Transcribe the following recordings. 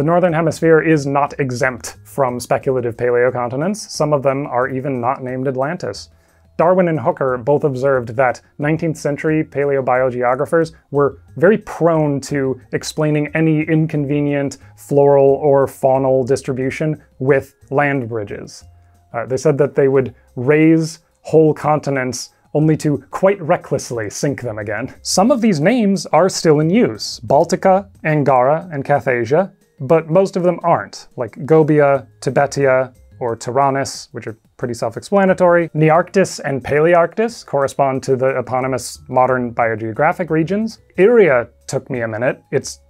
The Northern Hemisphere is not exempt from speculative paleocontinents. Some of them are even not named Atlantis. Darwin and Hooker both observed that 19th century paleobiogeographers were very prone to explaining any inconvenient floral or faunal distribution with land bridges. Uh, they said that they would raise whole continents only to quite recklessly sink them again. Some of these names are still in use Baltica, Angara, and Cathaysia, but most of them aren't, like Gobia, Tibetia, or Tyrannus, which are pretty self-explanatory. Nearctis and Palearctis correspond to the eponymous modern biogeographic regions. Iria took me a minute. It's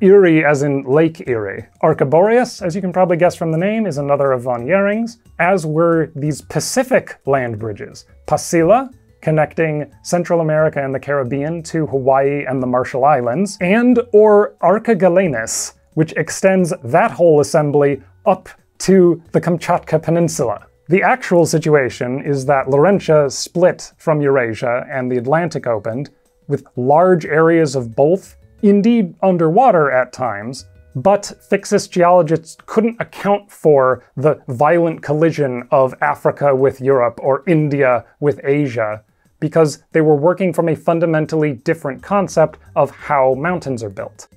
Erie as in Lake Erie. Archiboreis, as you can probably guess from the name, is another of von Ihering's, as were these Pacific land bridges. Pasila, connecting Central America and the Caribbean to Hawaii and the Marshall Islands, and or Archigalenis, which extends that whole assembly up to the Kamchatka Peninsula. The actual situation is that Laurentia split from Eurasia and the Atlantic opened, with large areas of both, indeed underwater at times, but fixist geologists couldn't account for the violent collision of Africa with Europe or India with Asia, because they were working from a fundamentally different concept of how mountains are built.